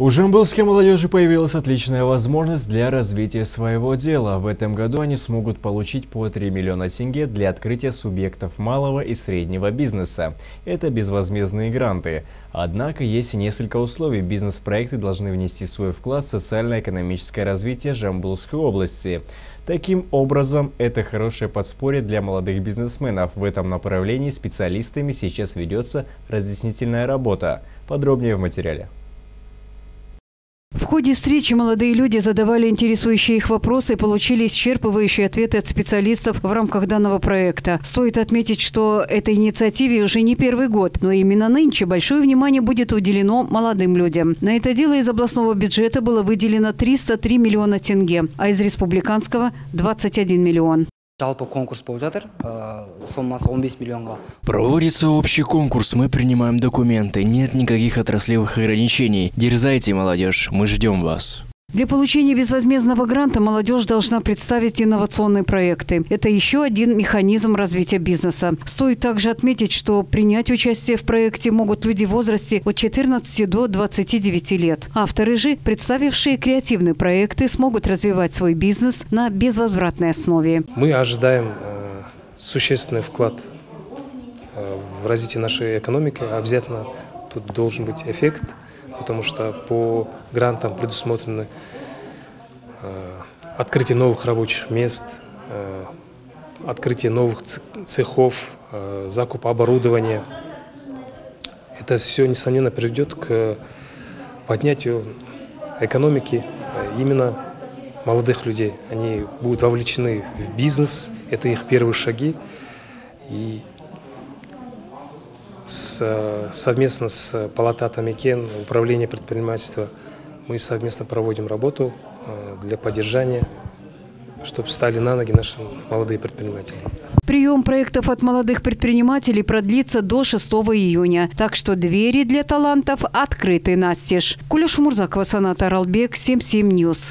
У жамбылской молодежи появилась отличная возможность для развития своего дела. В этом году они смогут получить по 3 миллиона тенге для открытия субъектов малого и среднего бизнеса. Это безвозмездные гранты. Однако есть несколько условий. Бизнес-проекты должны внести свой вклад в социально-экономическое развитие Жамбылской области. Таким образом, это хорошее подспорье для молодых бизнесменов. В этом направлении специалистами сейчас ведется разъяснительная работа. Подробнее в материале. Ходе встречи молодые люди задавали интересующие их вопросы и получили исчерпывающие ответы от специалистов в рамках данного проекта. Стоит отметить, что этой инициативе уже не первый год, но именно нынче большое внимание будет уделено молодым людям. На это дело из областного бюджета было выделено 303 миллиона тенге, а из республиканского – 21 миллион. Жалпы конкурс болып жатыр. Соммасы 15 миллионға. Проводится общий конкурс. Мы принимаем документы. Нет никаких отраслевых ограничений. Дерзайте молодежь. Мы ждем вас для получения безвозмездного гранта молодежь должна представить инновационные проекты. Это еще один механизм развития бизнеса. Стоит также отметить, что принять участие в проекте могут люди в возрасте от 14 до 29 лет. Авторы же, представившие креативные проекты, смогут развивать свой бизнес на безвозвратной основе. Мы ожидаем э, существенный вклад э, в развитие нашей экономики. Обязательно тут должен быть эффект – потому что по грантам предусмотрены э, открытие новых рабочих мест, э, открытие новых цехов, э, закуп оборудования. Это все, несомненно, приведет к поднятию экономики именно молодых людей. Они будут вовлечены в бизнес, это их первые шаги. И с, совместно с палатой Атамекен, управление предпринимательства, мы совместно проводим работу э, для поддержания, чтобы стали на ноги наши молодые предприниматели. Прием проектов от молодых предпринимателей продлится до 6 июня. Так что двери для талантов открыты настежь. Кулеш Мурзакова, Саната Аралбек, 77 News.